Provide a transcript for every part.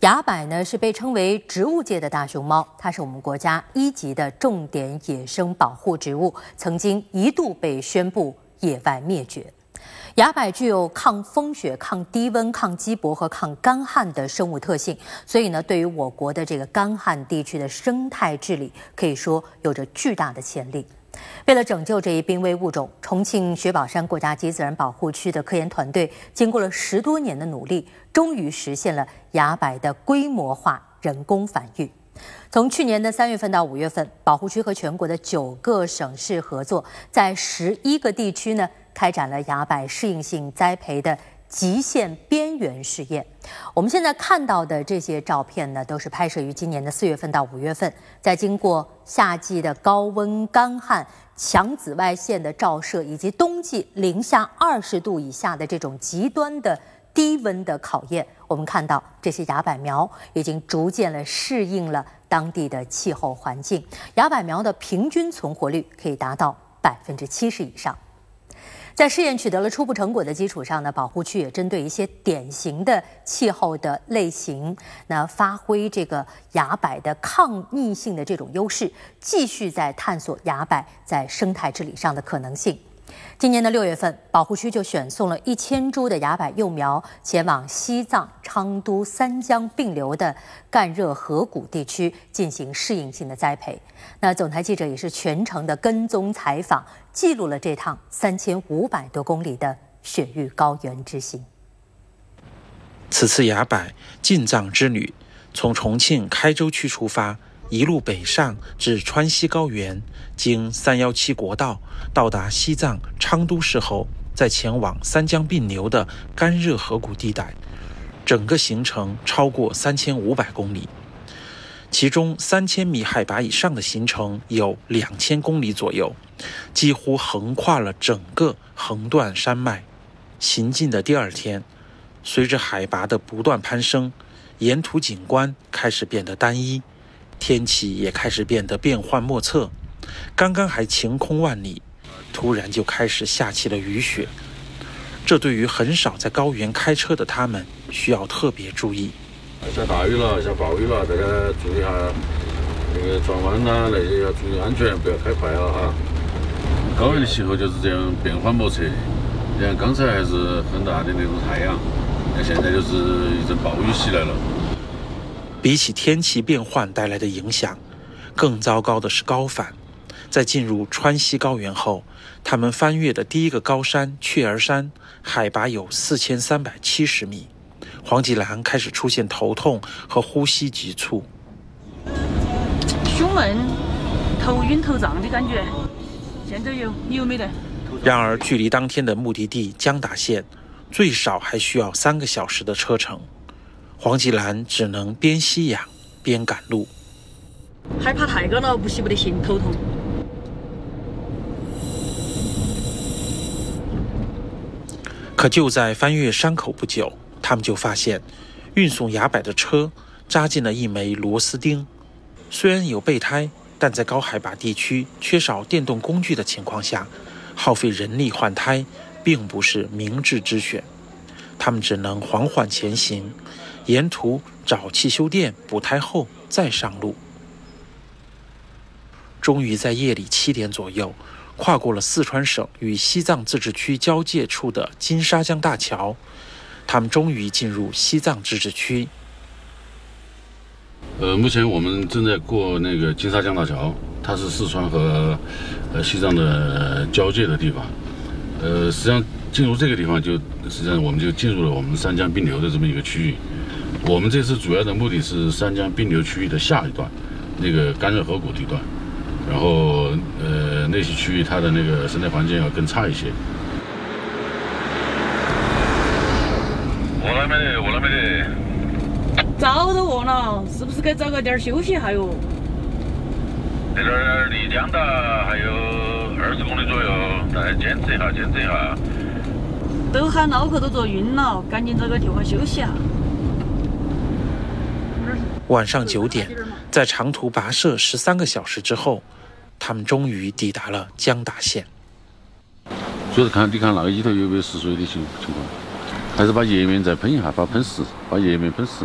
崖柏呢是被称为植物界的大熊猫，它是我们国家一级的重点野生保护植物，曾经一度被宣布野外灭绝。崖柏具有抗风雪、抗低温、抗积薄和抗干旱的生物特性，所以呢，对于我国的这个干旱地区的生态治理，可以说有着巨大的潜力。为了拯救这一濒危物种，重庆雪宝山国家级自然保护区的科研团队经过了十多年的努力，终于实现了崖柏的规模化人工繁育。从去年的三月份到五月份，保护区和全国的九个省市合作，在十一个地区呢开展了崖柏适应性栽培的。极限边缘试验，我们现在看到的这些照片呢，都是拍摄于今年的四月份到五月份，在经过夏季的高温干旱、强紫外线的照射，以及冬季零下二十度以下的这种极端的低温的考验，我们看到这些崖柏苗已经逐渐的适应了当地的气候环境，崖柏苗的平均存活率可以达到百分之七十以上。在试验取得了初步成果的基础上呢，保护区也针对一些典型的气候的类型，那发挥这个崖柏的抗逆性的这种优势，继续在探索崖柏在生态治理上的可能性。今年的六月份，保护区就选送了一千株的崖柏幼苗前往西藏昌都三江并流的干热河谷地区进行适应性的栽培。那总台记者也是全程的跟踪采访，记录了这趟三千五百多公里的雪域高原之行。此次崖柏进藏之旅，从重庆开州区出发。一路北上至川西高原，经三幺七国道到达西藏昌都市后，再前往三江并流的干热河谷地带，整个行程超过三千五百公里。其中三千米海拔以上的行程有两千公里左右，几乎横跨了整个横断山脉。行进的第二天，随着海拔的不断攀升，沿途景观开始变得单一。天气也开始变得变幻莫测，刚刚还晴空万里，突然就开始下起了雨雪。这对于很少在高原开车的他们，需要特别注意。下大雨了，下暴雨了，大家注意下那个转弯呐，那些要注意安全，不要开快了哈。高原的气候就是这样变幻莫测。你看刚才还是很大的那种太阳，那现在就是一阵暴雨袭来了。比起天气变换带来的影响，更糟糕的是高反。在进入川西高原后，他们翻越的第一个高山雀儿山，海拔有四千三百七十米。黄继兰开始出现头痛和呼吸急促，胸闷、头晕头胀的感觉。现在有，你有没得？然而，距离当天的目的地江达县，最少还需要三个小时的车程。黄吉兰只能边吸氧边赶路，害怕太高了，不吸不得行，头痛。可就在翻越山口不久，他们就发现，运送崖柏的车扎进了一枚螺丝钉。虽然有备胎，但在高海拔地区缺少电动工具的情况下，耗费人力换胎并不是明智之选。他们只能缓缓前行。沿途找汽修店补胎后再上路，终于在夜里七点左右，跨过了四川省与西藏自治区交界处的金沙江大桥，他们终于进入西藏自治区。呃，目前我们正在过那个金沙江大桥，它是四川和呃西藏的交界的地方。呃，实际上进入这个地方，就实际上我们就进入了我们三江并流的这么一个区域。我们这次主要的目的是三江并流区域的下一段，那个甘热河谷地段，然后呃那些区域它的那个生态环境要更差一些。饿了没得？饿了没得？早都饿了，是不是该找个点儿休息一下哟？这点儿离江达还有二十公里左右，再坚持一下，坚持一下。都喊脑壳都坐晕了，赶紧找个地方休息一下。晚上九点，在长途跋涉十三个小时之后，他们终于抵达了江达县。就是看你看那个里头有没有死水的情情况，还是把页面再喷一下，把喷湿，把页面喷湿。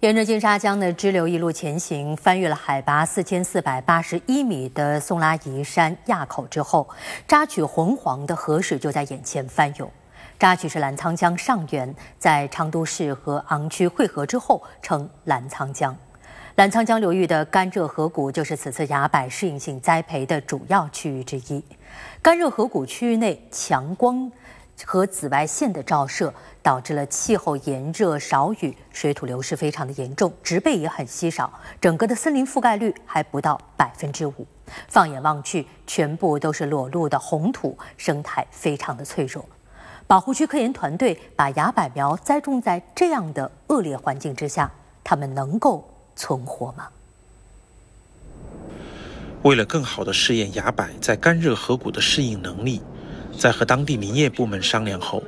沿着金沙江的支流一路前行，翻越了海拔四千四百八十一米的松拉宜山垭口之后，扎取浑黄的河水就在眼前翻涌。扎曲是澜沧江上源，在昌都市和昂区汇合之后称澜沧江。澜沧江流域的干热河谷就是此次崖柏适应性栽培的主要区域之一。干热河谷区域内强光和紫外线的照射，导致了气候炎热、少雨，水土流失非常的严重，植被也很稀少，整个的森林覆盖率还不到百分之五。放眼望去，全部都是裸露的红土，生态非常的脆弱。保护区科研团队把崖柏苗栽种在这样的恶劣环境之下，它们能够存活吗？为了更好地试验崖柏在干热河谷的适应能力，在和当地林业部门商量后，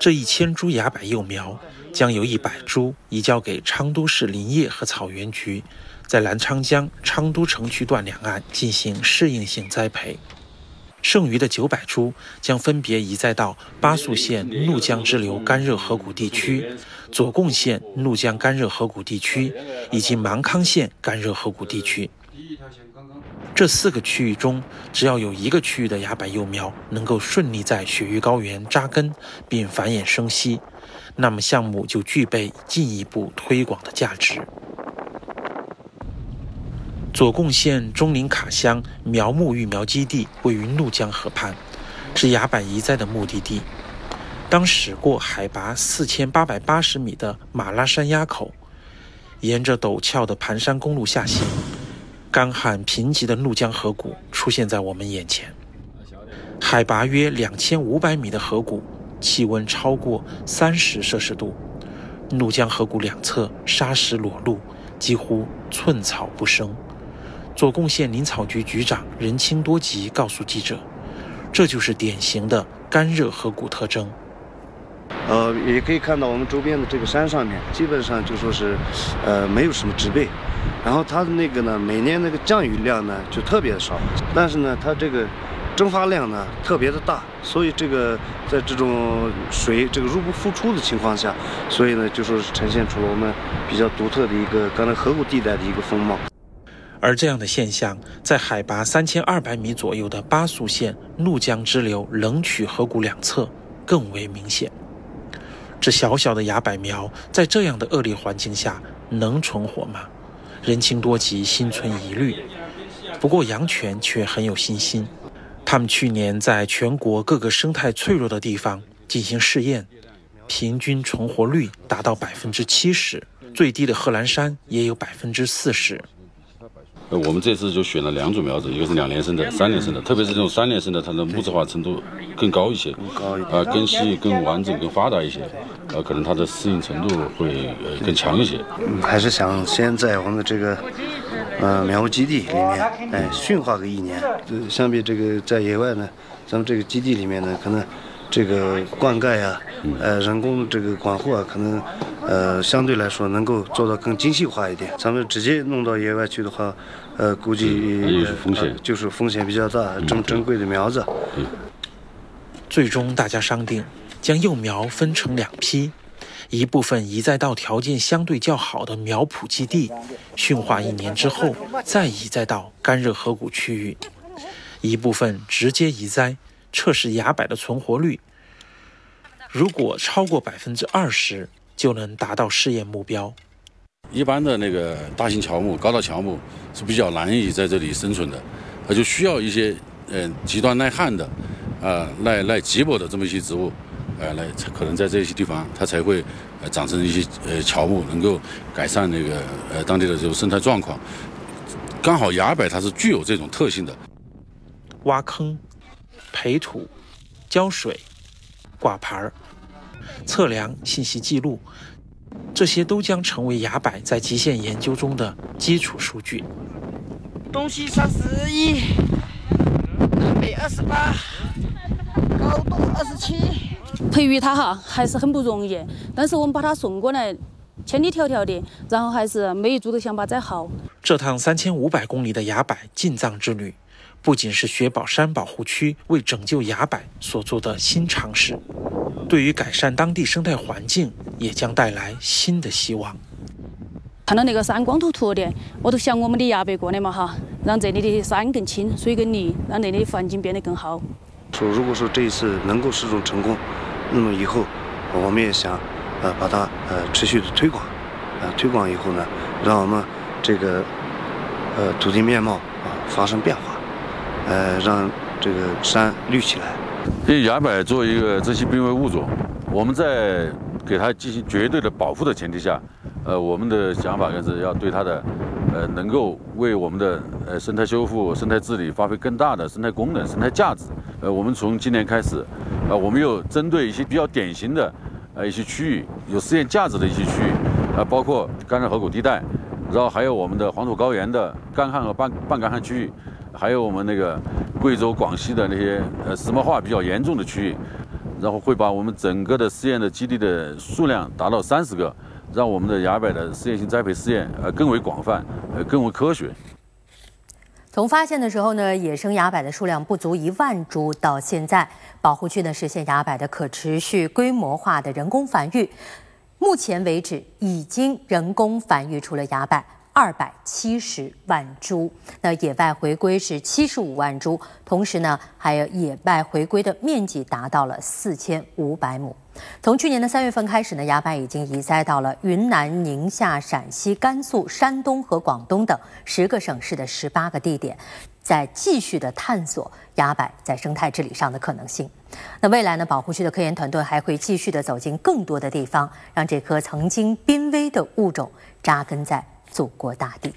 这一千株崖柏幼苗将由一百株移交给昌都市林业和草原局，在澜沧江昌都城区段两岸进行适应性栽培。剩余的九百株将分别移栽到巴素县怒江支流干热河谷地区、左贡县怒江干热河谷地区以及芒康县干热河谷地区。这四个区域中，只要有一个区域的崖柏幼苗能够顺利在雪域高原扎根并繁衍生息，那么项目就具备进一步推广的价值。左贡县钟林卡乡苗木育苗基地位于怒江河畔，是崖柏移栽的目的地。当驶过海拔四千八百八十米的马拉山垭口，沿着陡峭的盘山公路下行，干旱贫瘠的怒江河谷出现在我们眼前。海拔约两千五百米的河谷，气温超过三十摄氏度，怒江河谷两侧沙石裸露，几乎寸草不生。左贡县林草局局长任清多吉告诉记者：“这就是典型的干热河谷特征。呃，也可以看到我们周边的这个山上面，基本上就说是，呃，没有什么植被。然后它的那个呢，每年那个降雨量呢就特别少，但是呢，它这个蒸发量呢特别的大，所以这个在这种水这个入不敷出的情况下，所以呢就说是呈现出了我们比较独特的一个刚才河谷地带的一个风貌。”而这样的现象，在海拔三千二百米左右的巴蜀县怒江支流冷曲河谷两侧更为明显。这小小的崖柏苗在这样的恶劣环境下能存活吗？人情多吉心存疑虑。不过杨泉却很有信心。他们去年在全国各个生态脆弱的地方进行试验，平均存活率达到百分之七十，最低的贺兰山也有百分之四十。呃，我们这次就选了两种苗子，一个是两年生的，三年生的。特别是这种三年生的，它的木质化程度更高一些，啊，根系更完整、更发达一些，呃，可能它的适应程度会呃更强一些。嗯，还是想先在我们的这个呃苗木基地里面，哎，驯化个一年。相比这个在野外呢，咱们这个基地里面呢，可能这个灌溉呀，呃，人工这个管护啊，可能。呃，相对来说能够做到更精细化一点。咱们直接弄到野外去的话，呃，估计也是风险，就是风险比较大。这么珍贵的苗子，最终大家商定将幼苗分成两批，一部分移栽到条件相对较好的苗圃基地，驯化一年之后再移栽到干热河谷区域；一部分直接移栽，测试崖柏的存活率。如果超过百分之二十。就能达到试验目标。一般的那个大型乔木、高大乔木是比较难以在这里生存的，它就需要一些嗯极端耐旱的啊耐耐瘠薄的这么一些植物，呃来可能在这些地方它才会呃长成一些呃乔木，能够改善那个呃当地的这种生态状况。刚好崖柏它是具有这种特性的，挖坑、培土、浇水、挂牌儿。测量信息记录，这些都将成为崖柏在极限研究中的基础数据。东西三十一，南北二十八，高度二十七。培育它哈还是很不容易，但是我们把它送过来，千里迢迢的，然后还是每一株都想把栽好。这趟三千五百公里的崖柏进藏之旅，不仅是雪宝山保护区为拯救崖柏所做的新尝试。对于改善当地生态环境，也将带来新的希望。看到那个山光秃秃的，我都想我们的崖柏过来嘛哈，让这里的山更青，水更绿，让这里的环境变得更好。说如果说这一次能够试种成功，那么以后我们也想呃把它呃持续的推广，呃推广以后呢，让我们这个呃土地面貌啊发生变化，呃让这个山绿起来。因为崖柏作为一个珍稀濒危物种，我们在给它进行绝对的保护的前提下。呃，我们的想法就是要对它的，呃，能够为我们的呃生态修复、生态治理发挥更大的生态功能、生态价值。呃，我们从今年开始，呃，我们又针对一些比较典型的呃一些区域有试验价值的一些区域，啊，包括干燥河谷地带，然后还有我们的黄土高原的干旱和半半干旱区域，还有我们那个贵州、广西的那些呃石墨化比较严重的区域，然后会把我们整个的试验的基地的数量达到三十个。让我们的崖柏的试验性栽培试验呃更为广泛，呃更为科学。从发现的时候呢，野生崖柏的数量不足一万株，到现在保护区呢实现崖柏的可持续规模化的人工繁育，目前为止已经人工繁育出了崖柏。二百七十万株，那野外回归是七十五万株，同时呢，还有野外回归的面积达到了四千五百亩。从去年的三月份开始呢，崖柏已经移栽到了云南、宁夏、陕西、甘肃、山东和广东等十个省市的十八个地点，在继续的探索崖柏在生态治理上的可能性。那未来呢，保护区的科研团队还会继续的走进更多的地方，让这棵曾经濒危的物种扎根在。祖国大地。